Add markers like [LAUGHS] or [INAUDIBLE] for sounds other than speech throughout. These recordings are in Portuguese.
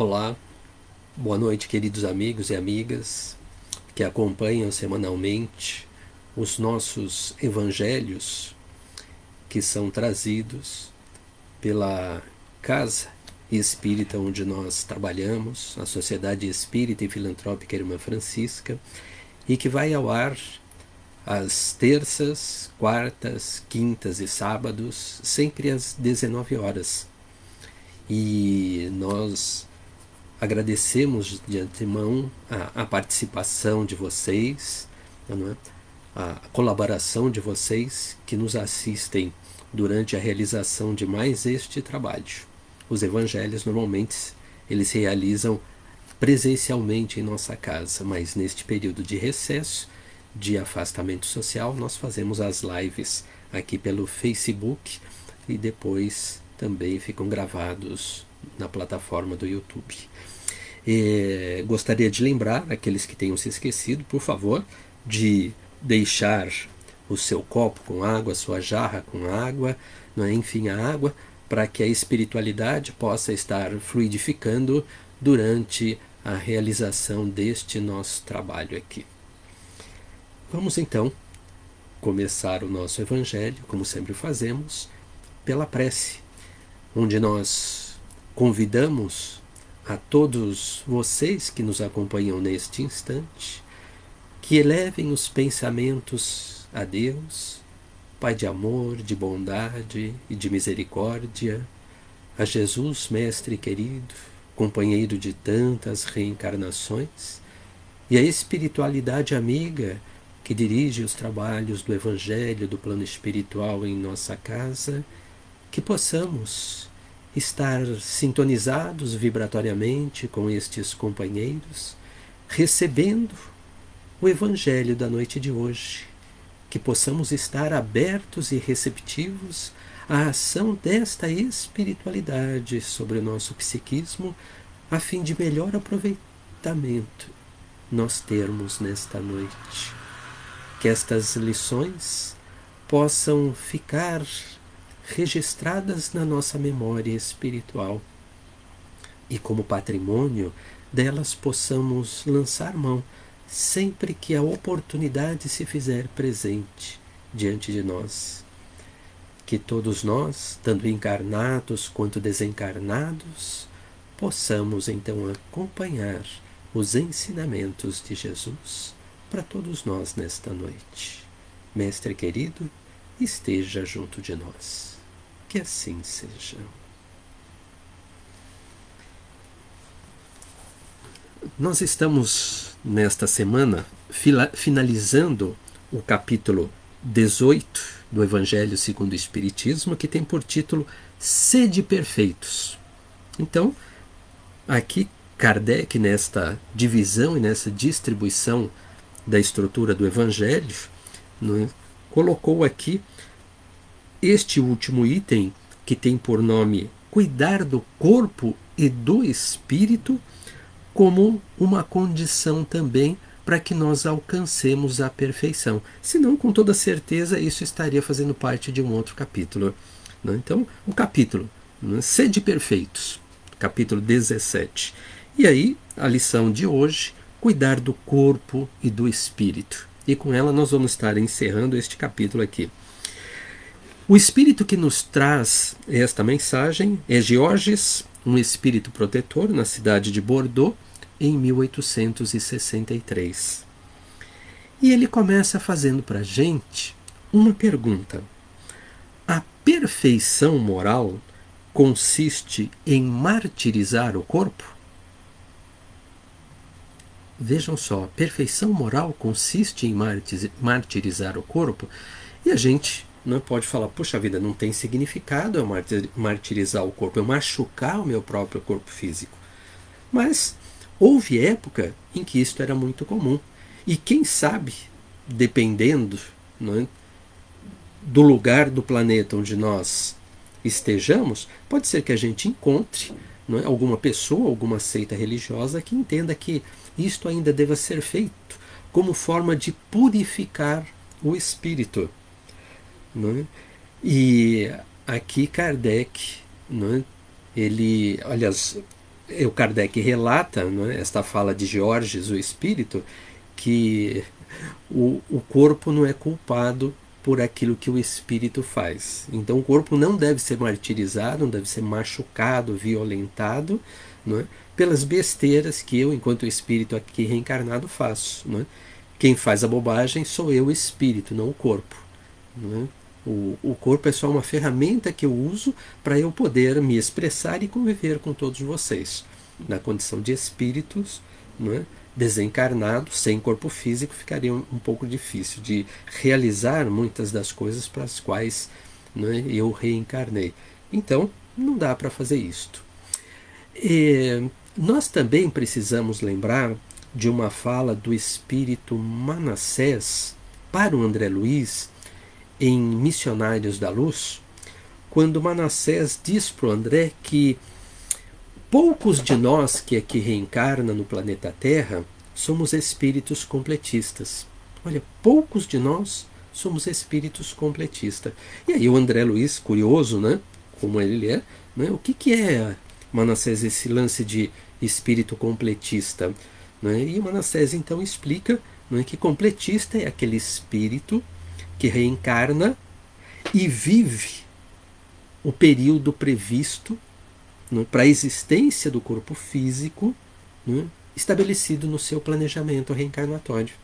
Olá, boa noite, queridos amigos e amigas que acompanham semanalmente os nossos evangelhos que são trazidos pela Casa Espírita onde nós trabalhamos, a Sociedade Espírita e Filantrópica Irmã Francisca, e que vai ao ar às terças, quartas, quintas e sábados, sempre às 19 horas. E nós Agradecemos de antemão a, a participação de vocês, é? a colaboração de vocês que nos assistem durante a realização de mais este trabalho. Os evangelhos normalmente eles se realizam presencialmente em nossa casa, mas neste período de recesso, de afastamento social, nós fazemos as lives aqui pelo Facebook e depois também ficam gravados na plataforma do YouTube. E gostaria de lembrar aqueles que tenham se esquecido, por favor, de deixar o seu copo com água, a sua jarra com água, é? enfim, a água, para que a espiritualidade possa estar fluidificando durante a realização deste nosso trabalho aqui. Vamos então começar o nosso evangelho, como sempre fazemos, pela prece, onde nós convidamos a todos vocês que nos acompanham neste instante, que elevem os pensamentos a Deus, Pai de amor, de bondade e de misericórdia, a Jesus, Mestre querido, companheiro de tantas reencarnações, e a espiritualidade amiga que dirige os trabalhos do Evangelho, do plano espiritual em nossa casa, que possamos estar sintonizados vibratoriamente com estes companheiros, recebendo o Evangelho da noite de hoje, que possamos estar abertos e receptivos à ação desta espiritualidade sobre o nosso psiquismo, a fim de melhor aproveitamento nós termos nesta noite. Que estas lições possam ficar registradas na nossa memória espiritual e como patrimônio delas possamos lançar mão sempre que a oportunidade se fizer presente diante de nós. Que todos nós, tanto encarnados quanto desencarnados, possamos então acompanhar os ensinamentos de Jesus para todos nós nesta noite. Mestre querido, esteja junto de nós. Que assim seja. Nós estamos nesta semana finalizando o capítulo 18 do Evangelho segundo o Espiritismo, que tem por título Sede Perfeitos. Então, aqui Kardec, nesta divisão e nessa distribuição da estrutura do Evangelho, né, colocou aqui este último item, que tem por nome cuidar do corpo e do espírito, como uma condição também para que nós alcancemos a perfeição. Senão, com toda certeza, isso estaria fazendo parte de um outro capítulo. Né? Então, o capítulo né? Sede Perfeitos, capítulo 17. E aí, a lição de hoje, cuidar do corpo e do espírito. E com ela nós vamos estar encerrando este capítulo aqui. O espírito que nos traz esta mensagem é Georges, um espírito protetor na cidade de Bordeaux, em 1863. E ele começa fazendo para a gente uma pergunta: A perfeição moral consiste em martirizar o corpo? Vejam só, perfeição moral consiste em martirizar o corpo? E a gente não pode falar, puxa vida, não tem significado eu martirizar o corpo, eu machucar o meu próprio corpo físico. Mas houve época em que isto era muito comum. E quem sabe, dependendo é, do lugar do planeta onde nós estejamos, pode ser que a gente encontre é, alguma pessoa, alguma seita religiosa que entenda que isto ainda deva ser feito como forma de purificar o espírito. É? E aqui Kardec, é? ele, aliás, o Kardec relata, é, esta fala de Georges, o espírito, que o, o corpo não é culpado por aquilo que o espírito faz. Então o corpo não deve ser martirizado, não deve ser machucado, violentado, é? pelas besteiras que eu, enquanto espírito aqui reencarnado, faço. É? Quem faz a bobagem sou eu, o espírito, não o corpo. Não é? O, o corpo é só uma ferramenta que eu uso para eu poder me expressar e conviver com todos vocês. Na condição de espíritos, não é? desencarnado, sem corpo físico, ficaria um, um pouco difícil de realizar muitas das coisas para as quais né, eu reencarnei. Então, não dá para fazer isto. E nós também precisamos lembrar de uma fala do espírito Manassés para o André Luiz em Missionários da Luz, quando Manassés diz para André que Poucos de nós que aqui reencarna no planeta Terra somos espíritos completistas. Olha, poucos de nós somos espíritos completistas. E aí o André Luiz, curioso, né? Como ele é, né? o que, que é, Manassés, esse lance de espírito completista? Né? E Manassés então explica né, que completista é aquele espírito que reencarna e vive o período previsto né, para a existência do corpo físico né, estabelecido no seu planejamento reencarnatório.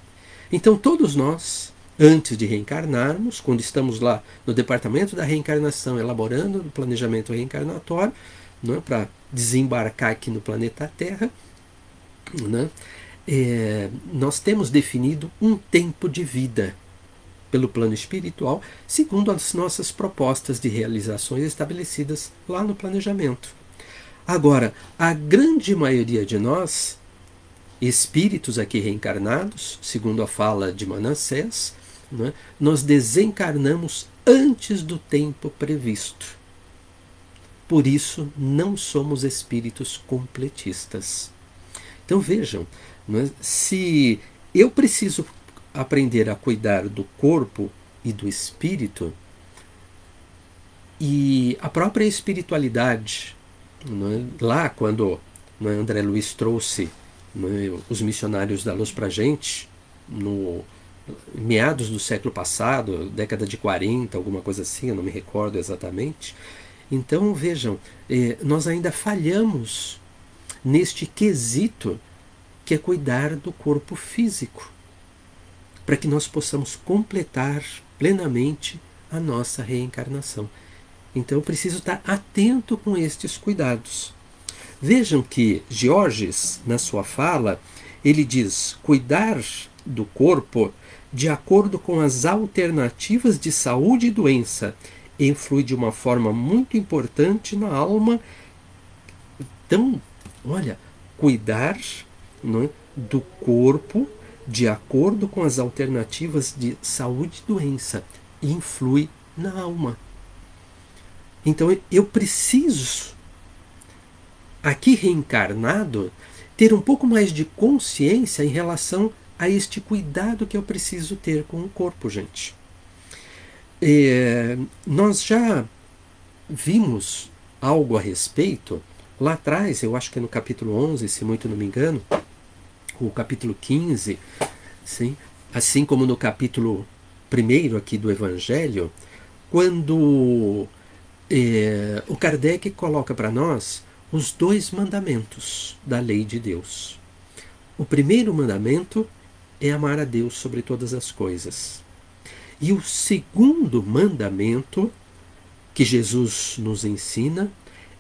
Então, todos nós, antes de reencarnarmos, quando estamos lá no departamento da reencarnação, elaborando o planejamento reencarnatório, né, para desembarcar aqui no planeta Terra, né, é, nós temos definido um tempo de vida pelo plano espiritual, segundo as nossas propostas de realizações estabelecidas lá no planejamento. Agora, a grande maioria de nós, espíritos aqui reencarnados, segundo a fala de Manassés, né, nós desencarnamos antes do tempo previsto. Por isso, não somos espíritos completistas. Então vejam, né, se eu preciso aprender a cuidar do corpo e do espírito, e a própria espiritualidade é? Lá, quando é, André Luiz trouxe é, os missionários da luz para gente, no meados do século passado, década de 40, alguma coisa assim, eu não me recordo exatamente. Então, vejam, eh, nós ainda falhamos neste quesito que é cuidar do corpo físico, para que nós possamos completar plenamente a nossa reencarnação. Então preciso estar atento com estes cuidados. Vejam que Georges, na sua fala, ele diz: cuidar do corpo de acordo com as alternativas de saúde e doença influi de uma forma muito importante na alma. Então, olha, cuidar é, do corpo de acordo com as alternativas de saúde e doença influi na alma. Então eu preciso, aqui reencarnado, ter um pouco mais de consciência em relação a este cuidado que eu preciso ter com o corpo, gente. É, nós já vimos algo a respeito lá atrás, eu acho que é no capítulo 11, se muito não me engano, o capítulo 15, sim, assim como no capítulo 1 aqui do Evangelho, quando é, o Kardec coloca para nós os dois mandamentos da lei de Deus. O primeiro mandamento é amar a Deus sobre todas as coisas. E o segundo mandamento que Jesus nos ensina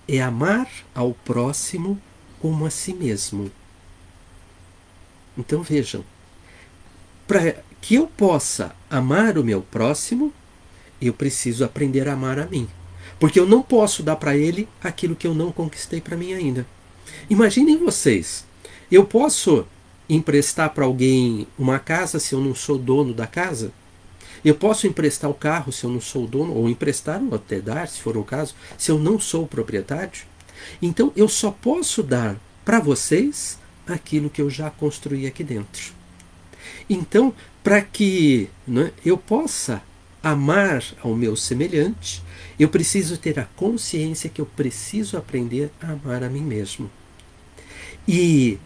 é amar ao próximo como a si mesmo. Então vejam, para que eu possa amar o meu próximo, eu preciso aprender a amar a mim. Porque eu não posso dar para ele aquilo que eu não conquistei para mim ainda. Imaginem vocês, eu posso emprestar para alguém uma casa se eu não sou dono da casa? Eu posso emprestar o carro se eu não sou dono, ou emprestar ou até dar, se for o caso, se eu não sou o proprietário? Então eu só posso dar para vocês aquilo que eu já construí aqui dentro. Então, para que né, eu possa amar ao meu semelhante, eu preciso ter a consciência que eu preciso aprender a amar a mim mesmo. E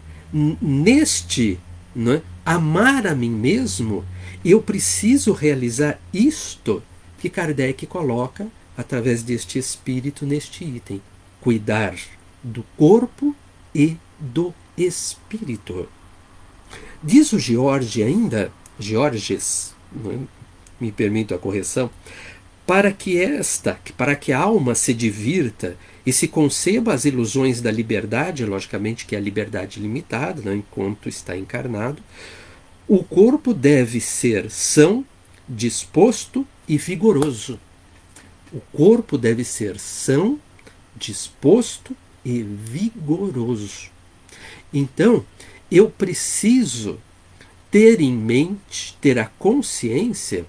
neste é, amar a mim mesmo, eu preciso realizar isto que Kardec coloca através deste espírito neste item: cuidar do corpo e do espírito. Diz o George ainda, Georges, é? me permito a correção, para que esta, para que a alma se divirta e se conceba as ilusões da liberdade, logicamente que é a liberdade limitada, né, enquanto está encarnado, o corpo deve ser são, disposto e vigoroso. O corpo deve ser são, disposto e vigoroso. Então, eu preciso ter em mente, ter a consciência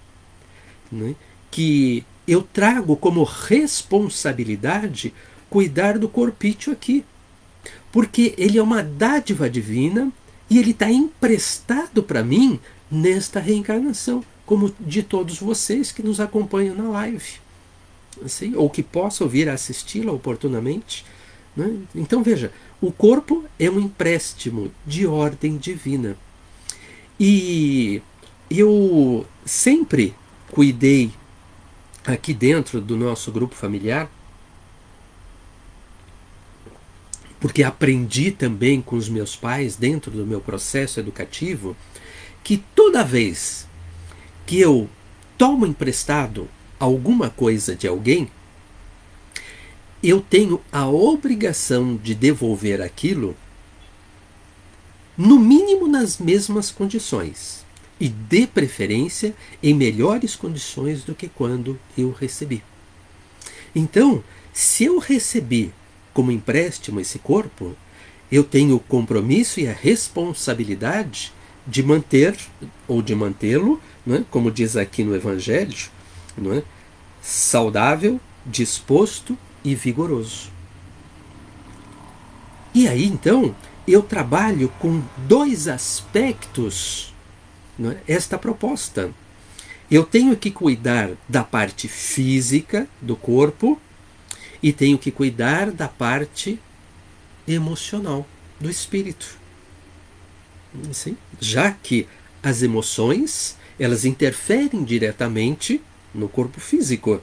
né, que eu trago como responsabilidade cuidar do corpício aqui. Porque ele é uma dádiva divina e ele está emprestado para mim nesta reencarnação, como de todos vocês que nos acompanham na live. Assim, ou que possam vir assisti-la oportunamente. Né? Então veja, o corpo é um empréstimo de ordem divina. E eu sempre cuidei aqui dentro do nosso grupo familiar, porque aprendi também com os meus pais, dentro do meu processo educativo, que toda vez que eu tomo emprestado alguma coisa de alguém, eu tenho a obrigação de devolver aquilo, no mínimo nas mesmas condições, e de preferência em melhores condições do que quando eu recebi. Então, se eu recebi como empréstimo esse corpo, eu tenho o compromisso e a responsabilidade de manter ou de mantê-lo, é? como diz aqui no Evangelho, é? saudável, disposto e vigoroso. E aí então eu trabalho com dois aspectos é? esta proposta. Eu tenho que cuidar da parte física do corpo e tenho que cuidar da parte emocional do espírito. Sim? Já que as emoções elas interferem diretamente no corpo físico.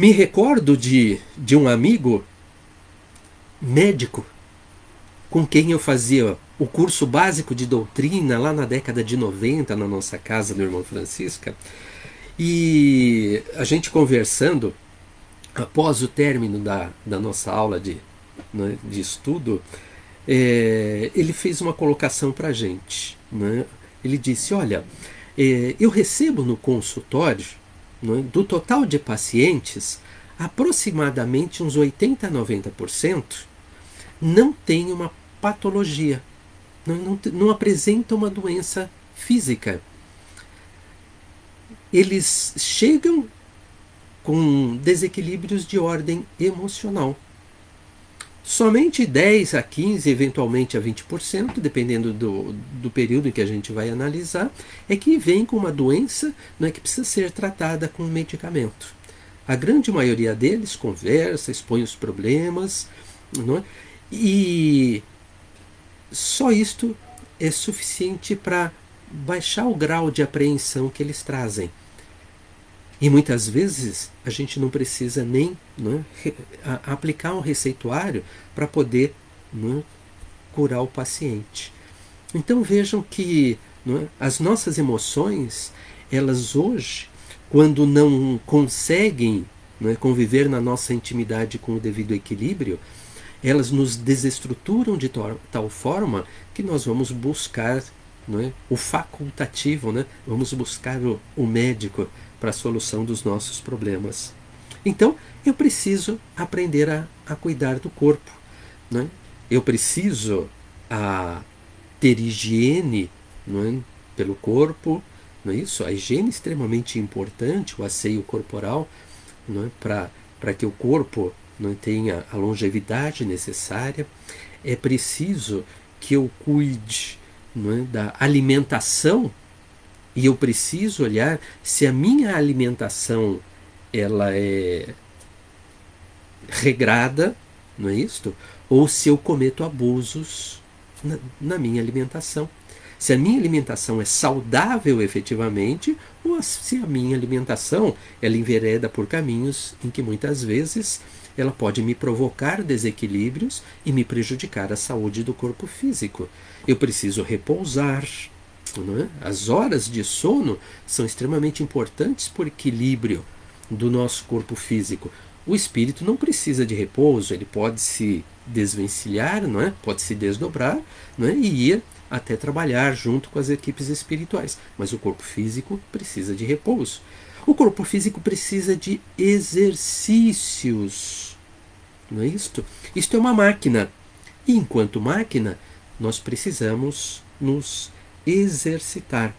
Me recordo de, de um amigo médico com quem eu fazia o curso básico de doutrina lá na década de 90 na nossa casa do irmão Francisca. E a gente conversando, após o término da, da nossa aula de, né, de estudo, é, ele fez uma colocação para a gente. Né? Ele disse: Olha, é, eu recebo no consultório é? do total de pacientes, aproximadamente uns 80 a 90% não tem uma patologia, não, não, não apresenta uma doença física. Eles chegam com desequilíbrios de ordem emocional. Somente 10 a 15, eventualmente a 20%, dependendo do, do período em que a gente vai analisar, é que vem com uma doença não é que precisa ser tratada com medicamento. A grande maioria deles conversa, expõe os problemas, não é? e só isto é suficiente para baixar o grau de apreensão que eles trazem. E muitas vezes a gente não precisa nem né, aplicar um receituário para poder né, curar o paciente. Então vejam que né, as nossas emoções, elas hoje, quando não conseguem conviver na nossa intimidade com o devido equilíbrio, elas nos desestruturam de tal forma que nós vamos buscar o facultativo, vamos buscar o, o médico para a solução dos nossos problemas. Então, eu preciso aprender a, a cuidar do corpo. Né? Eu preciso a, ter higiene é? pelo corpo, não é isso? A higiene é extremamente importante, o asseio corporal, é? para que o corpo não tenha a longevidade necessária. É preciso que eu cuide é? da alimentação e eu preciso olhar se a minha alimentação ela é regrada, não é isto? ou se eu cometo abusos na, na minha alimentação. Se a minha alimentação é saudável efetivamente, ou se a minha alimentação ela envereda por caminhos em que muitas vezes ela pode me provocar desequilíbrios e me prejudicar a saúde do corpo físico. Eu preciso repousar. É? As horas de sono são extremamente importantes para o equilíbrio do nosso corpo físico. O espírito não precisa de repouso, ele pode se desvencilhar, não é? pode se desdobrar não é? e ir até trabalhar junto com as equipes espirituais. Mas o corpo físico precisa de repouso. O corpo físico precisa de exercícios. Não é isto? Isto é uma máquina. E enquanto máquina, nós precisamos nos exercitar.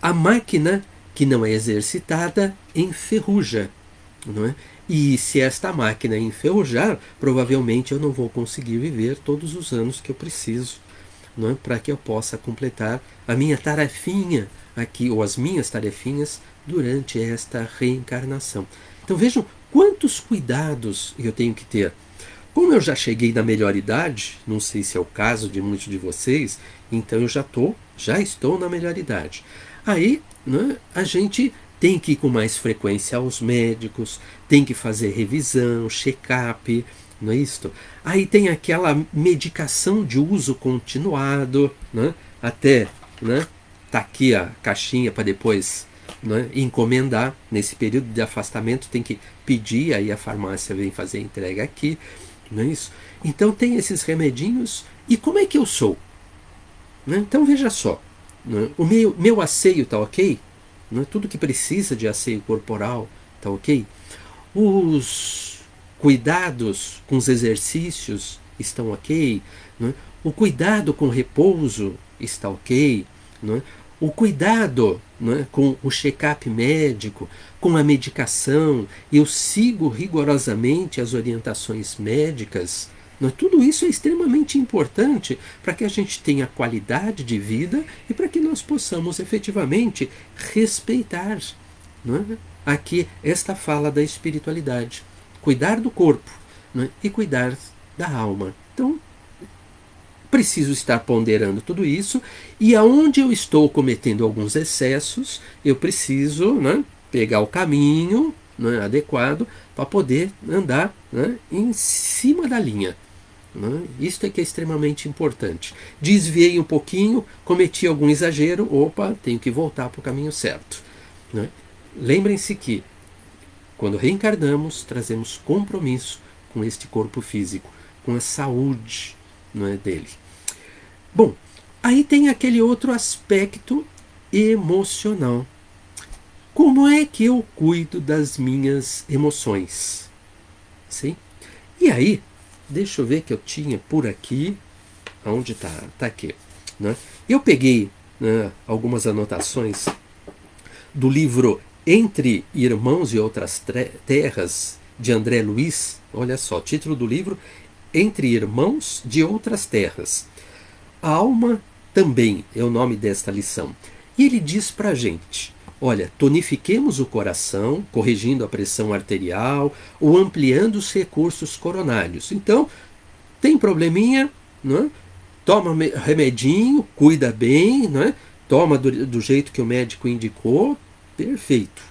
A máquina que não é exercitada enferruja. Não é? E se esta máquina enferrujar, provavelmente eu não vou conseguir viver todos os anos que eu preciso é? para que eu possa completar a minha tarefinha aqui, ou as minhas tarefinhas, durante esta reencarnação. Então vejam quantos cuidados eu tenho que ter. Como eu já cheguei na melhor idade, não sei se é o caso de muitos de vocês, então eu já tô, já estou na melhor idade. Aí né, a gente tem que ir com mais frequência aos médicos, tem que fazer revisão, check-up, não é isto? Aí tem aquela medicação de uso continuado, né? até né? tá aqui a caixinha para depois né? encomendar. Nesse período de afastamento tem que pedir, aí a farmácia vem fazer a entrega aqui, não é isso? Então tem esses remedinhos. E como é que eu sou? Né? Então veja só, né? o meu, meu asseio está ok? Né? Tudo que precisa de asseio corporal está ok? Os cuidados com os exercícios estão ok, é? o cuidado com o repouso está ok, é? O cuidado é? com o check-up médico, com a medicação, eu sigo rigorosamente as orientações médicas. Tudo isso é extremamente importante para que a gente tenha qualidade de vida e para que nós possamos efetivamente respeitar aqui esta fala da espiritualidade cuidar do corpo né, e cuidar da alma. Então, preciso estar ponderando tudo isso e aonde eu estou cometendo alguns excessos, eu preciso né, pegar o caminho né, adequado para poder andar né, em cima da linha. Né? Isto é que é extremamente importante. Desviei um pouquinho, cometi algum exagero, opa, tenho que voltar para o caminho certo. Né? Lembrem-se que quando reencarnamos, trazemos compromisso com este corpo físico, com a saúde não é, dele. Bom, aí tem aquele outro aspecto emocional. Como é que eu cuido das minhas emoções? Sim? E aí, deixa eu ver que eu tinha por aqui. Onde está? Está aqui. Né? Eu peguei né, algumas anotações do livro entre Irmãos e Outras Terras, de André Luiz, olha só, título do livro, Entre Irmãos de Outras Terras. Alma também é o nome desta lição. E ele diz para a gente: olha, tonifiquemos o coração, corrigindo a pressão arterial ou ampliando os recursos coronários. Então, tem probleminha, não é? toma remedinho, cuida bem, não é? toma do, do jeito que o médico indicou, Perfeito.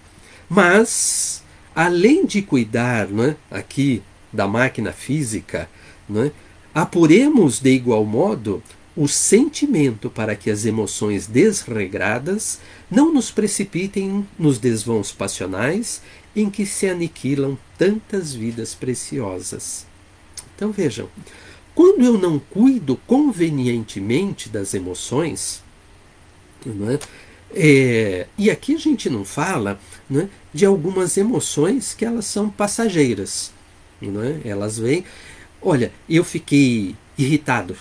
Mas, além de cuidar é, aqui da máquina física, é, apuremos de igual modo o sentimento para que as emoções desregradas não nos precipitem nos desvãos passionais em que se aniquilam tantas vidas preciosas. Então vejam, quando eu não cuido convenientemente das emoções, não é? É, e aqui a gente não fala né, de algumas emoções que elas são passageiras. Né? Elas vêm. Olha, eu fiquei irritado,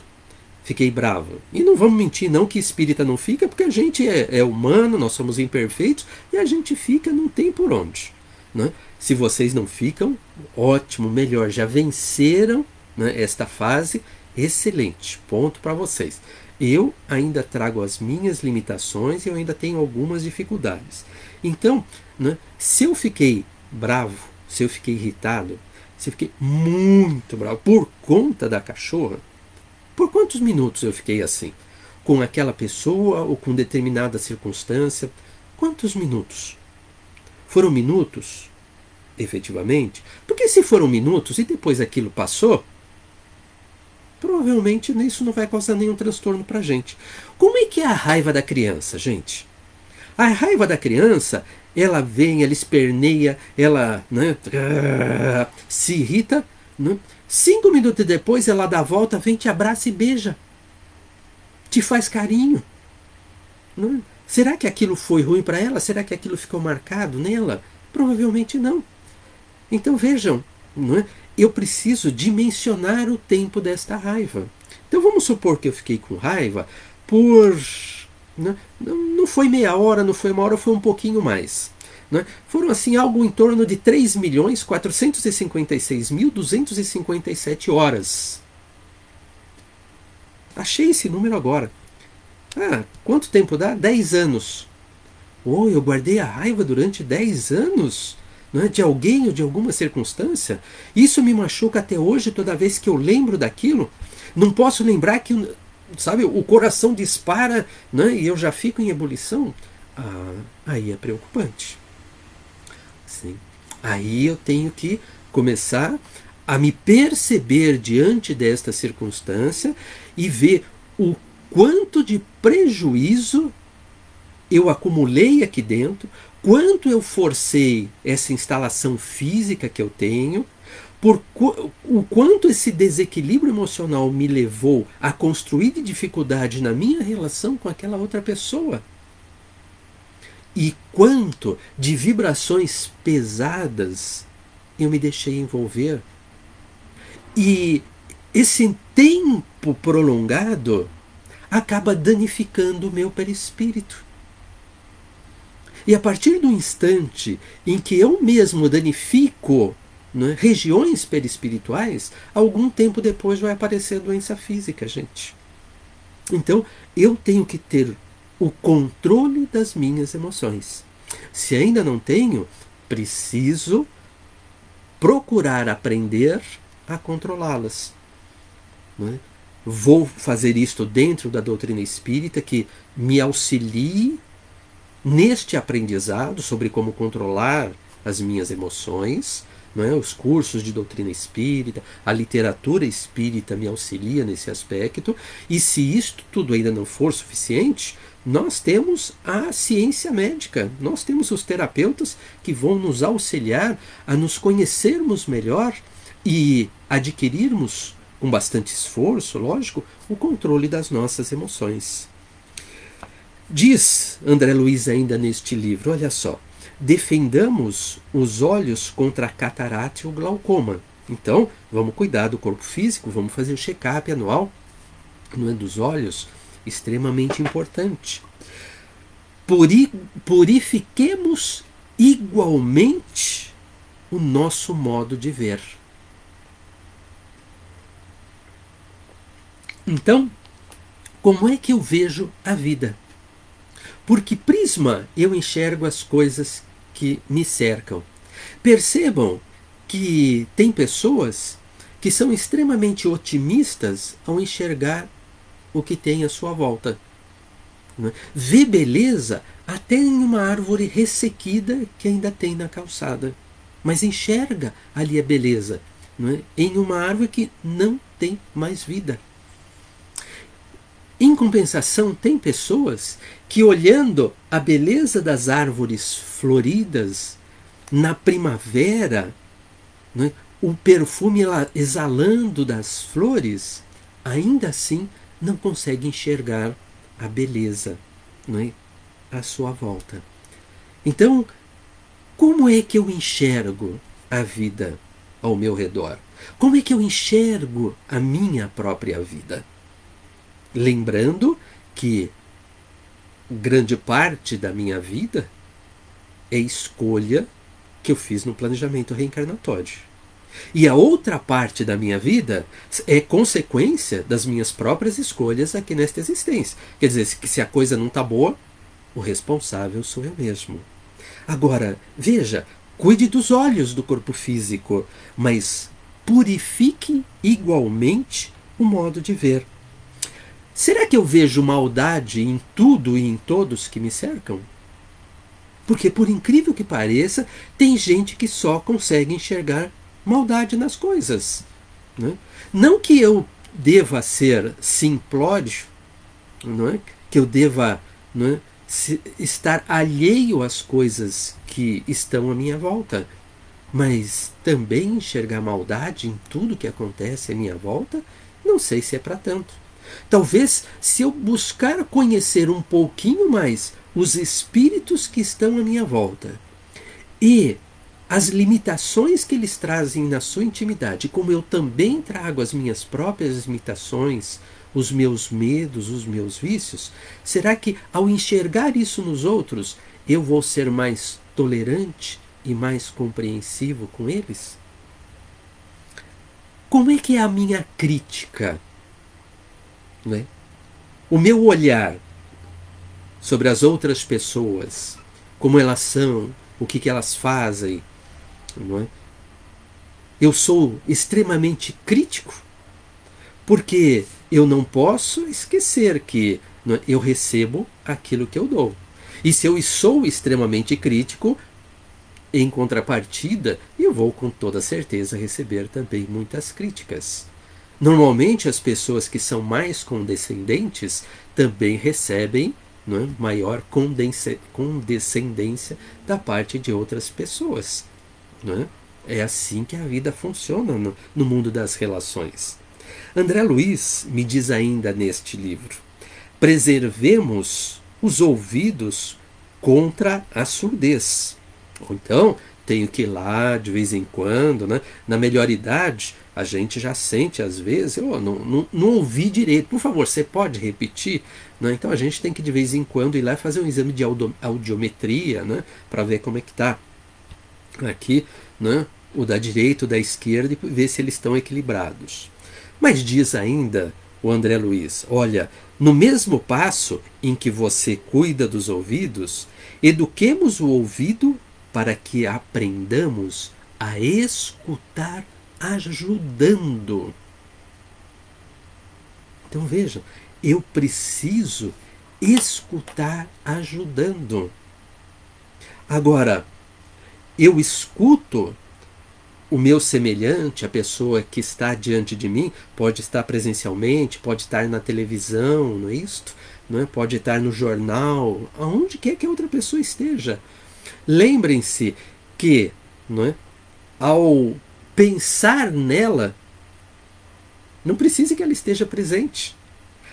fiquei bravo. E não vamos mentir, não, que espírita não fica, porque a gente é, é humano, nós somos imperfeitos e a gente fica, não tem por onde. Né? Se vocês não ficam, ótimo, melhor, já venceram né, esta fase, excelente, ponto para vocês eu ainda trago as minhas limitações e eu ainda tenho algumas dificuldades. Então, né, se eu fiquei bravo, se eu fiquei irritado, se fiquei muito bravo por conta da cachorra, por quantos minutos eu fiquei assim? Com aquela pessoa ou com determinada circunstância? Quantos minutos? Foram minutos? Efetivamente? Porque se foram minutos e depois aquilo passou, provavelmente isso não vai causar nenhum transtorno para a gente. Como é que é a raiva da criança, gente? A raiva da criança, ela vem, ela esperneia, ela né, se irrita. Né? Cinco minutos depois, ela dá a volta, vem, te abraça e beija. Te faz carinho. Né? Será que aquilo foi ruim para ela? Será que aquilo ficou marcado nela? Provavelmente não. Então vejam, não é? eu preciso dimensionar o tempo desta raiva. Então vamos supor que eu fiquei com raiva por. Né? Não foi meia hora, não foi uma hora, foi um pouquinho mais. Né? Foram assim algo em torno de 3 milhões 456 mil 257 horas. Achei esse número agora. Ah, quanto tempo dá? 10 anos. Oh, eu guardei a raiva durante 10 anos né, de alguém ou de alguma circunstância. Isso me machuca até hoje, toda vez que eu lembro daquilo. Não posso lembrar que, sabe, o coração dispara né, e eu já fico em ebulição. Ah, aí é preocupante. Sim. Aí eu tenho que começar a me perceber diante desta circunstância e ver o quanto de prejuízo eu acumulei aqui dentro, quanto eu forcei essa instalação física que eu tenho, por o quanto esse desequilíbrio emocional me levou a construir dificuldade na minha relação com aquela outra pessoa. E quanto de vibrações pesadas eu me deixei envolver. E esse tempo prolongado acaba danificando o meu perispírito. E a partir do instante em que eu mesmo danifico né, regiões perispirituais, algum tempo depois vai aparecer doença física, gente. Então, eu tenho que ter o controle das minhas emoções. Se ainda não tenho, preciso procurar aprender a controlá-las. Né? Vou fazer isto dentro da doutrina espírita que me auxilie neste aprendizado sobre como controlar as minhas emoções, é? os cursos de doutrina espírita, a literatura espírita me auxilia nesse aspecto, e se isto tudo ainda não for suficiente, nós temos a ciência médica, nós temos os terapeutas que vão nos auxiliar a nos conhecermos melhor e adquirirmos, com bastante esforço, lógico, o controle das nossas emoções. Diz André Luiz ainda neste livro, olha só, defendamos os olhos contra a catarata e o glaucoma. Então, vamos cuidar do corpo físico, vamos fazer o check-up anual não é, dos olhos, extremamente importante. Puri, purifiquemos igualmente o nosso modo de ver. Então, como é que eu vejo a vida? Por que prisma eu enxergo as coisas que me cercam? Percebam que tem pessoas que são extremamente otimistas ao enxergar o que tem à sua volta. Né? Vê beleza até em uma árvore ressequida que ainda tem na calçada. Mas enxerga ali a beleza é? em uma árvore que não tem mais vida. Em compensação, tem pessoas que, olhando a beleza das árvores floridas na primavera, né, o perfume exalando das flores, ainda assim não consegue enxergar a beleza né, à sua volta. Então, como é que eu enxergo a vida ao meu redor? Como é que eu enxergo a minha própria vida? Lembrando que grande parte da minha vida é escolha que eu fiz no planejamento reencarnatório. E a outra parte da minha vida é consequência das minhas próprias escolhas aqui nesta existência. Quer dizer, se a coisa não está boa, o responsável sou eu mesmo. Agora, veja, Cuide dos olhos do corpo físico, mas purifique igualmente o modo de ver. Será que eu vejo maldade em tudo e em todos que me cercam? Porque, por incrível que pareça, tem gente que só consegue enxergar maldade nas coisas. Né? Não que eu deva ser simplório, não é? que eu deva é? estar alheio às coisas que estão à minha volta, mas também enxergar maldade em tudo que acontece à minha volta, não sei se é para tanto. Talvez se eu buscar conhecer um pouquinho mais os espíritos que estão à minha volta e as limitações que eles trazem na sua intimidade, como eu também trago as minhas próprias limitações, os meus medos, os meus vícios, será que ao enxergar isso nos outros, eu vou ser mais tolerante e mais compreensivo com eles? Como é que é a minha crítica? Né? O meu olhar sobre as outras pessoas, como elas são, o que, que elas fazem, não é? Eu sou extremamente crítico, porque eu não posso esquecer que é? eu recebo aquilo que eu dou. E se eu sou extremamente crítico, em contrapartida, eu vou com toda certeza receber também muitas críticas. Normalmente, as pessoas que são mais condescendentes também recebem é? maior condescendência da parte de outras pessoas. É? é assim que a vida funciona no, no mundo das relações. André Luiz me diz ainda neste livro: preservemos os ouvidos contra a surdez. Ou então, tenho que ir lá de vez em quando, né? na melhor idade, a gente já sente às vezes, oh, não, não, não ouvi direito, por favor, você pode repetir? Né? Então a gente tem que de vez em quando ir lá fazer um exame de audiometria né? para ver como é que está aqui, né? o da direita, o da esquerda, e ver se eles estão equilibrados. Mas diz ainda o André Luiz: olha, no mesmo passo em que você cuida dos ouvidos, eduquemos o ouvido para que aprendamos a escutar ajudando. Então vejam, eu preciso escutar ajudando. Agora, eu escuto o meu semelhante, a pessoa que está diante de mim, pode estar presencialmente, pode estar na televisão, não é isto? Não é? Pode estar no jornal, aonde quer que a outra pessoa esteja. Lembrem-se que, não é? Ao pensar nela, não precisa que ela esteja presente.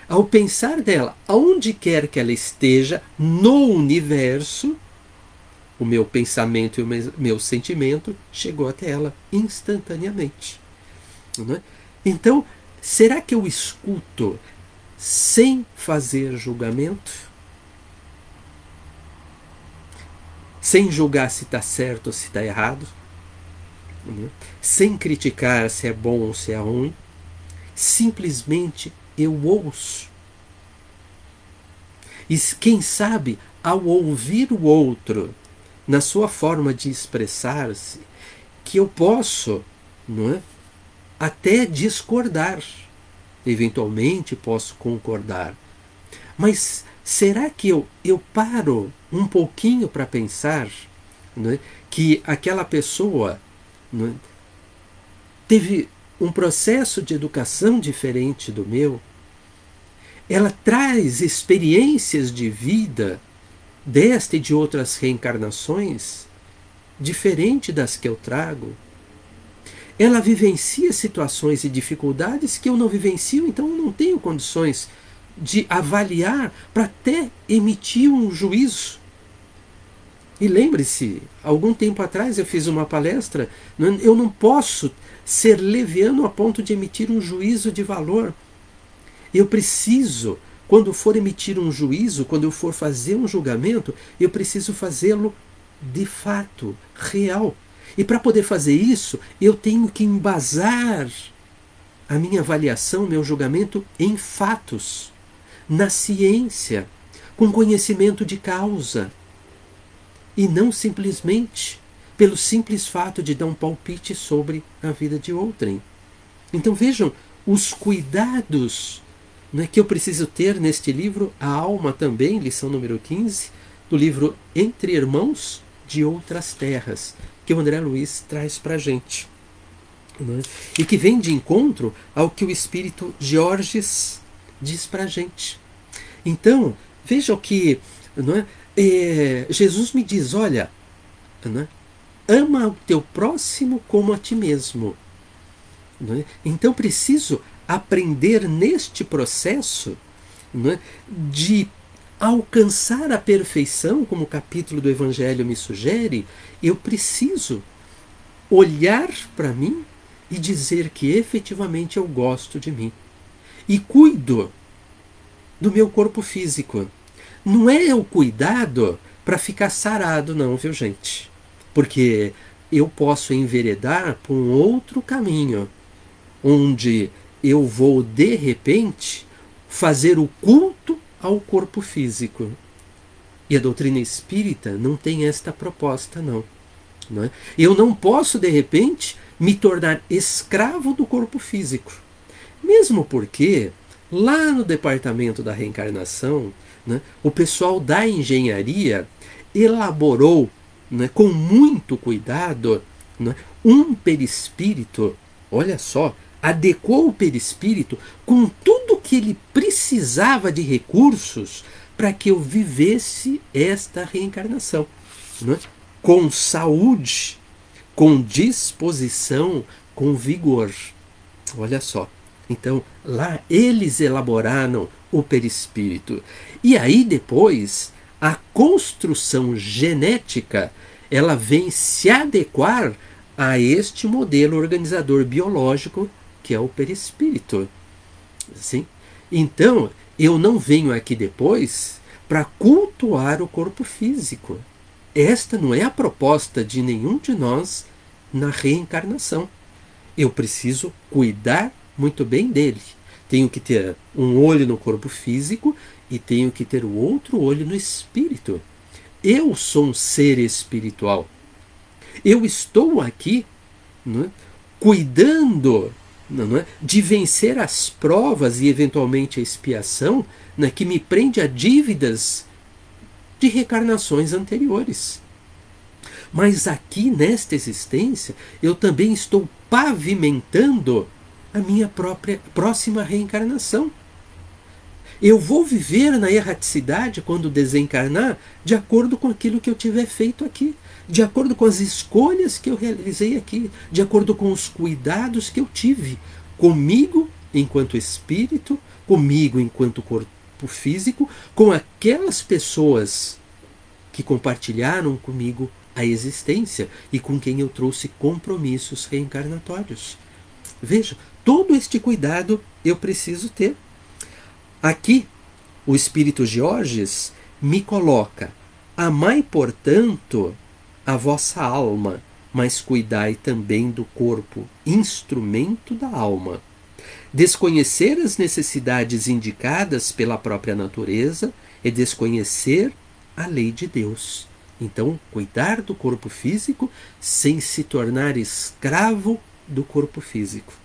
Ao pensar nela, aonde quer que ela esteja no universo, o meu pensamento e o meu sentimento chegou até ela instantaneamente. É? Então, será que eu escuto sem fazer julgamento? Sem julgar se está certo ou se está errado? É? Sem criticar se é bom ou se é ruim? Simplesmente eu ouço. E quem sabe, ao ouvir o outro, na sua forma de expressar-se, que eu posso, não é? Até discordar. Eventualmente posso concordar. Mas será que eu, eu paro um pouquinho para pensar é? que aquela pessoa é? teve um processo de educação diferente do meu? Ela traz experiências de vida desta e de outras reencarnações, diferente das que eu trago. Ela vivencia situações e dificuldades que eu não vivencio, então eu não tenho condições de avaliar para até emitir um juízo. E lembre-se, algum tempo atrás eu fiz uma palestra, eu não posso ser leviano a ponto de emitir um juízo de valor. Eu preciso quando for emitir um juízo, quando eu for fazer um julgamento, eu preciso fazê-lo de fato, real. E para poder fazer isso, eu tenho que embasar a minha avaliação, meu julgamento em fatos, na ciência, com conhecimento de causa. E não simplesmente pelo simples fato de dar um palpite sobre a vida de outrem. Então vejam os cuidados né, que eu preciso ter neste livro, A Alma também, lição número 15, do livro Entre Irmãos de Outras Terras, que o André Luiz traz para a gente. Né, e que vem de encontro ao que o Espírito Georges diz para a gente. Então, vejam que não é, é, Jesus me diz: olha, não é, ama o teu próximo como a ti mesmo. É? Então preciso aprender neste processo é? de alcançar a perfeição, como o capítulo do Evangelho me sugere, eu preciso olhar para mim e dizer que efetivamente eu gosto de mim. E cuido do meu corpo físico. Não é o cuidado para ficar sarado, não, viu, gente? Porque eu posso enveredar por um outro caminho, onde eu vou de repente fazer o culto ao corpo físico. E a doutrina espírita não tem esta proposta, não. não é? Eu não posso, de repente, me tornar escravo do corpo físico. Mesmo porque, lá no departamento da reencarnação, né, o pessoal da engenharia elaborou né, com muito cuidado né, um perispírito, olha só, adequou o perispírito com tudo que ele precisava de recursos para que eu vivesse esta reencarnação. Né? Com saúde, com disposição, com vigor. Olha só. Então, lá eles elaboraram o perispírito. E aí depois, a construção genética, ela vem se adequar a este modelo organizador biológico que é o perispírito. Sim? Então, eu não venho aqui depois para cultuar o corpo físico. Esta não é a proposta de nenhum de nós na reencarnação. Eu preciso cuidar muito bem dele. Tenho que ter um olho no corpo físico e tenho que ter o outro olho no espírito. Eu sou um ser espiritual. Eu estou aqui né, cuidando não é? de vencer as provas e eventualmente a expiação né, que me prende a dívidas de recarnações anteriores. Mas aqui nesta existência eu também estou pavimentando a minha própria próxima reencarnação. Eu vou viver na erraticidade quando desencarnar de acordo com aquilo que eu tiver feito aqui de acordo com as escolhas que eu realizei aqui, de acordo com os cuidados que eu tive comigo enquanto espírito, comigo enquanto corpo físico, com aquelas pessoas que compartilharam comigo a existência e com quem eu trouxe compromissos reencarnatórios. Veja, todo este cuidado eu preciso ter. Aqui, o Espírito Georges me coloca: amai, portanto, a vossa alma, mas cuidai também do corpo, instrumento da alma. Desconhecer as necessidades indicadas pela própria natureza é desconhecer a lei de Deus. Então, cuidar do corpo físico sem se tornar escravo do corpo físico.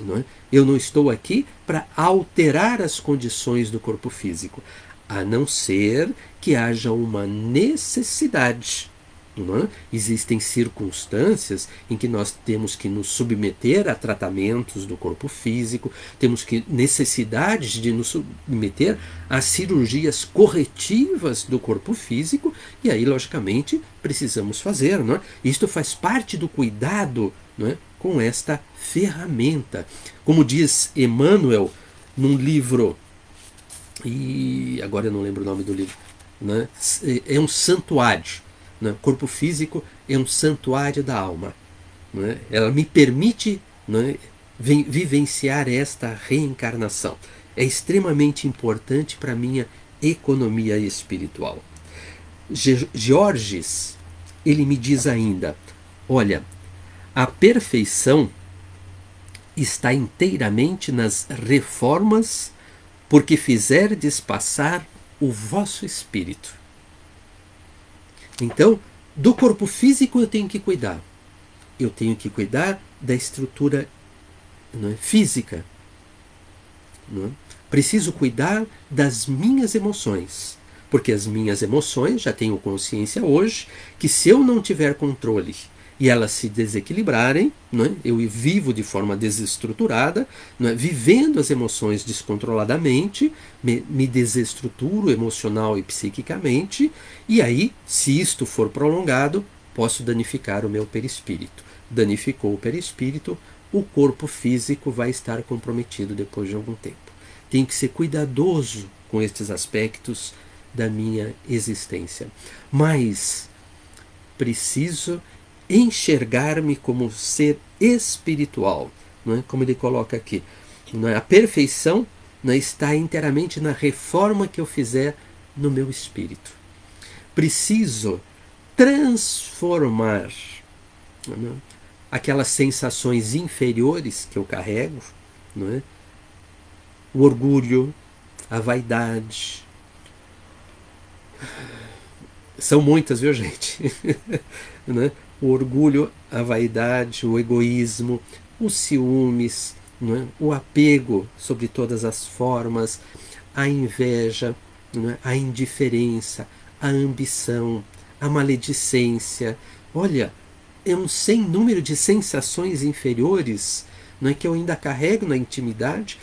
Não é? Eu não estou aqui para alterar as condições do corpo físico, a não ser que haja uma necessidade é? Existem circunstâncias em que nós temos que nos submeter a tratamentos do corpo físico, temos que necessidades de nos submeter a cirurgias corretivas do corpo físico, e aí, logicamente, precisamos fazer. Não é? Isto faz parte do cuidado não é? Com esta ferramenta. Como diz Emmanuel num livro, e agora eu não lembro o nome do livro, né? é um santuário né? Corpo físico é um santuário da alma. Né? Ela me permite né, vivenciar esta reencarnação. É extremamente importante para minha economia espiritual. Georges, ele me diz ainda: olha, a perfeição está inteiramente nas reformas, porque fizerdes passar o vosso espírito. Então, Do corpo físico eu tenho que cuidar. Eu tenho que cuidar da estrutura é, física. É? Preciso cuidar das minhas emoções. Porque as minhas emoções, já tenho consciência hoje, que se eu não tiver controle e elas se desequilibrarem, é? eu vivo de forma desestruturada, é? vivendo as emoções descontroladamente, me, me desestruturo emocional e psiquicamente, e aí, se isto for prolongado, posso danificar o meu perispírito. Danificou o perispírito, o corpo físico vai estar comprometido depois de algum tempo. Tenho que ser cuidadoso com estes aspectos da minha existência. Mas preciso enxergar-me como ser espiritual, não é? como ele coloca aqui. Não é? A perfeição não é? está inteiramente na reforma que eu fizer no meu espírito. Preciso transformar é? aquelas sensações inferiores que eu carrego, não é? o orgulho, a vaidade. São muitas, viu, gente? [LAUGHS] né? O orgulho, a vaidade, o egoísmo, os ciúmes, é? o apego sobre todas as formas, a inveja, é? a indiferença, a ambição, a maledicência. Olha, é um sem número de sensações inferiores não é que eu ainda carrego na intimidade,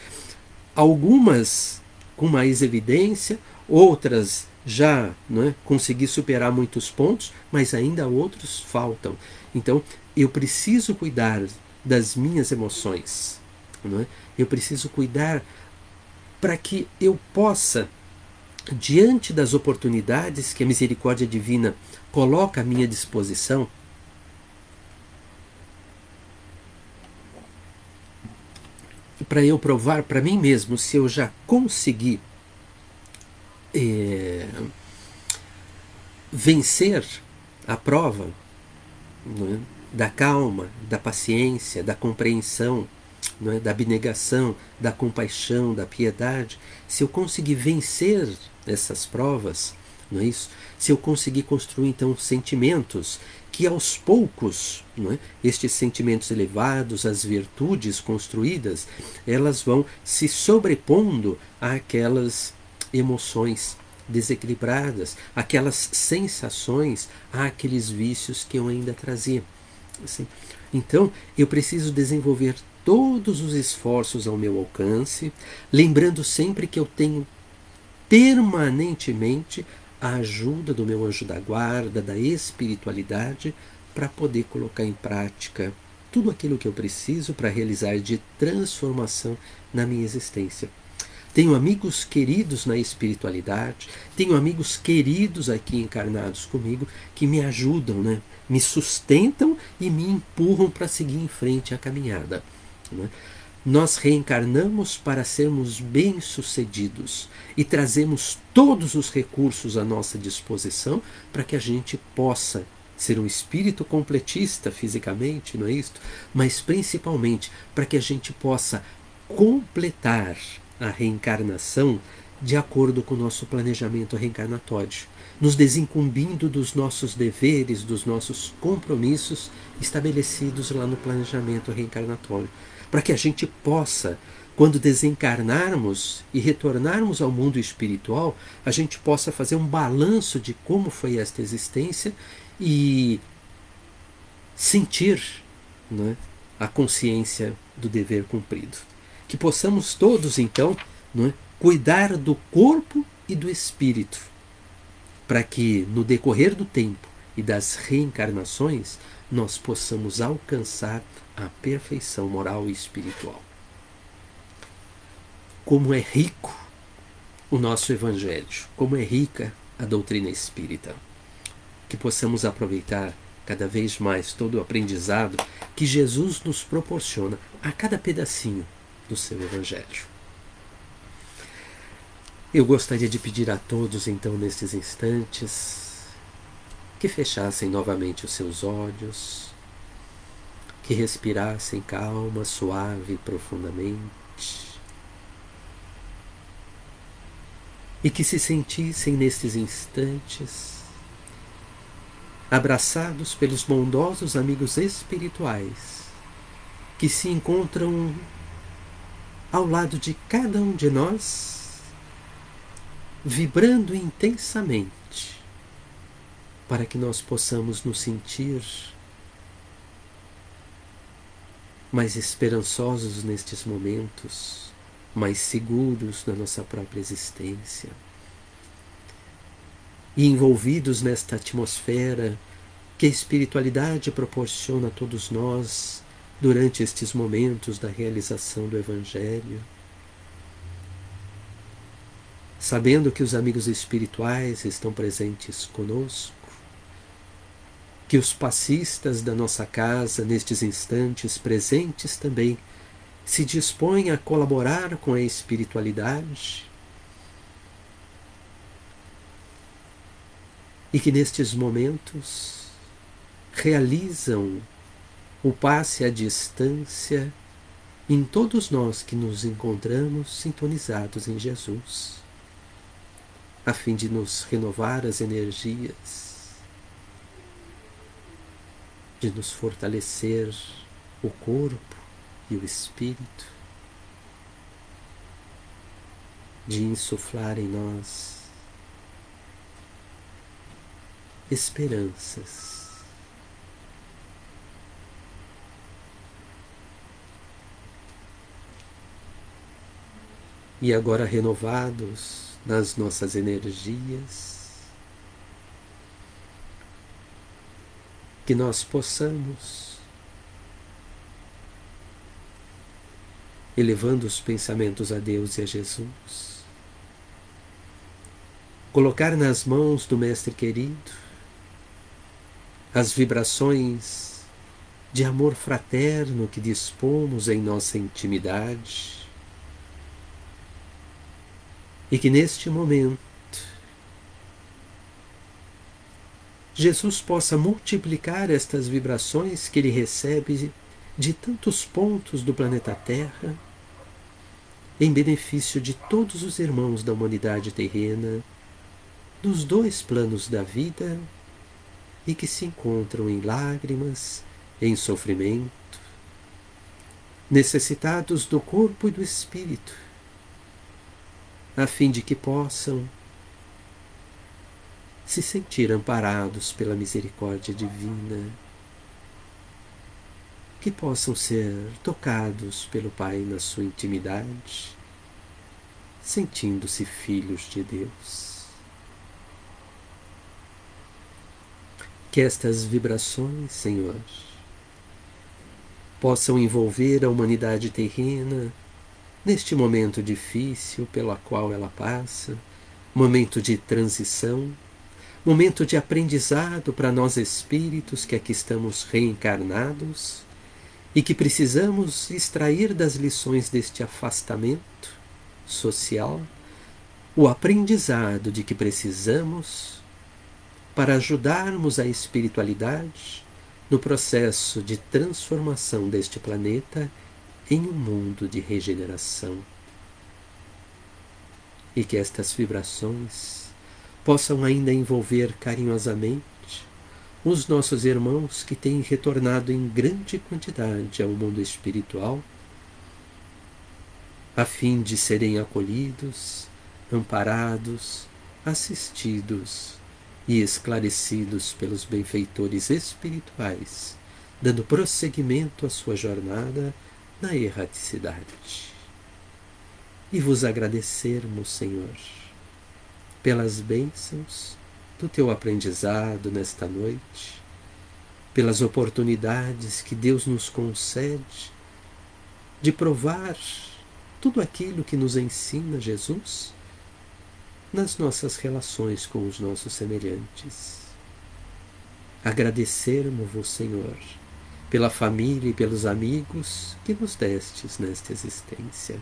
algumas com mais evidência, outras já não é, consegui superar muitos pontos, mas ainda outros faltam. Então, eu preciso cuidar das minhas emoções. É? Eu preciso cuidar para que eu possa, diante das oportunidades que a misericórdia divina coloca à minha disposição, para eu provar para mim mesmo se eu já consegui é, vencer a prova é, da calma, da paciência, da compreensão, é, da abnegação, da compaixão, da piedade, se eu conseguir vencer essas provas, não é isso? Se eu conseguir construir então sentimentos que aos poucos, é? estes sentimentos elevados, as virtudes construídas, elas vão se sobrepondo àquelas emoções desequilibradas, aquelas sensações, àqueles vícios que eu ainda trazia. Assim. Então, eu preciso desenvolver todos os esforços ao meu alcance, lembrando sempre que eu tenho permanentemente a ajuda do meu anjo da guarda, da espiritualidade, para poder colocar em prática tudo aquilo que eu preciso para realizar de transformação na minha existência. Tenho amigos queridos na espiritualidade, tenho amigos queridos aqui encarnados comigo que me ajudam, né? me sustentam e me empurram para seguir em frente a caminhada. Né? Nós reencarnamos para sermos bem-sucedidos e trazemos todos os recursos à nossa disposição para que a gente possa ser um espírito completista fisicamente, não é isso? Mas principalmente para que a gente possa completar a reencarnação de acordo com o nosso planejamento reencarnatório, nos desincumbindo dos nossos deveres, dos nossos compromissos estabelecidos lá no planejamento reencarnatório, para que a gente possa, quando desencarnarmos e retornarmos ao mundo espiritual, a gente possa fazer um balanço de como foi esta existência e sentir né, a consciência do dever cumprido que possamos todos, então, é, cuidar do corpo e do espírito, para que no decorrer do tempo e das reencarnações nós possamos alcançar a perfeição moral e espiritual. Como é rico o nosso Evangelho, como é rica a doutrina espírita. Que possamos aproveitar cada vez mais todo o aprendizado que Jesus nos proporciona a cada pedacinho do seu Evangelho. Eu gostaria de pedir a todos, então, nestes instantes, que fechassem novamente os seus olhos, que respirassem calma, suave e profundamente, e que se sentissem nestes instantes abraçados pelos bondosos amigos espirituais que se encontram ao lado de cada um de nós, vibrando intensamente, para que nós possamos nos sentir mais esperançosos nestes momentos, mais seguros na nossa própria existência e envolvidos nesta atmosfera que a espiritualidade proporciona a todos nós durante estes momentos da realização do Evangelho. Sabendo que os amigos espirituais estão presentes conosco, que os passistas da nossa casa, nestes instantes presentes também, se dispõem a colaborar com a espiritualidade, e que nestes momentos realizam o passe à distância em todos nós que nos encontramos sintonizados em Jesus, a fim de nos renovar as energias, de nos fortalecer o corpo e o espírito, de insuflar em nós esperanças. E agora renovados nas nossas energias, que nós possamos, elevando os pensamentos a Deus e a Jesus, colocar nas mãos do Mestre querido as vibrações de amor fraterno que dispomos em nossa intimidade e que neste momento Jesus possa multiplicar estas vibrações que ele recebe de tantos pontos do planeta Terra em benefício de todos os irmãos da humanidade terrena, dos dois planos da vida e que se encontram em lágrimas, em sofrimento, necessitados do corpo e do espírito, a fim de que possam se sentir amparados pela misericórdia divina, que possam ser tocados pelo Pai na sua intimidade, sentindo-se filhos de Deus. Que estas vibrações, Senhor, possam envolver a humanidade terrena neste momento difícil pelo qual ela passa, momento de transição, momento de aprendizado para nós espíritos que aqui estamos reencarnados e que precisamos extrair das lições deste afastamento social o aprendizado de que precisamos para ajudarmos a espiritualidade no processo de transformação deste planeta em um mundo de regeneração. E que estas vibrações possam ainda envolver carinhosamente os nossos irmãos que têm retornado em grande quantidade ao mundo espiritual, a fim de serem acolhidos, amparados, assistidos e esclarecidos pelos benfeitores espirituais, dando prosseguimento à sua jornada na erraticidade. E vos agradecermos, Senhor, pelas bênçãos do teu aprendizado nesta noite, pelas oportunidades que Deus nos concede de provar tudo aquilo que nos ensina Jesus nas nossas relações com os nossos semelhantes. Agradecermos-vos, Senhor, pela família e pelos amigos que nos destes nesta existência,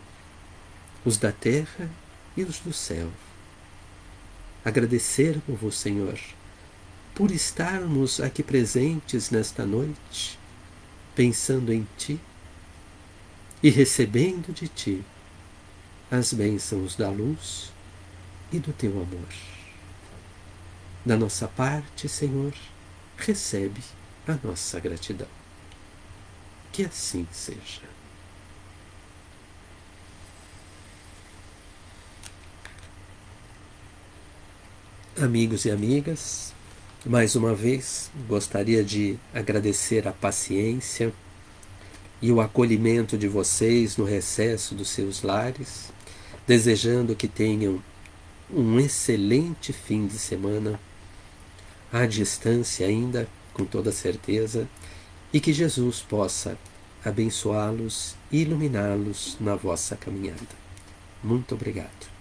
os da terra e os do céu. Agradecermos-vos, Senhor, por estarmos aqui presentes nesta noite, pensando em Ti e recebendo de Ti as bênçãos da luz e do teu amor. Da nossa parte, Senhor, recebe a nossa gratidão. Que assim seja. Amigos e amigas, mais uma vez gostaria de agradecer a paciência e o acolhimento de vocês no recesso dos seus lares, desejando que tenham um excelente fim de semana, à distância ainda, com toda certeza, e que Jesus possa abençoá-los e iluminá-los na vossa caminhada. Muito obrigado.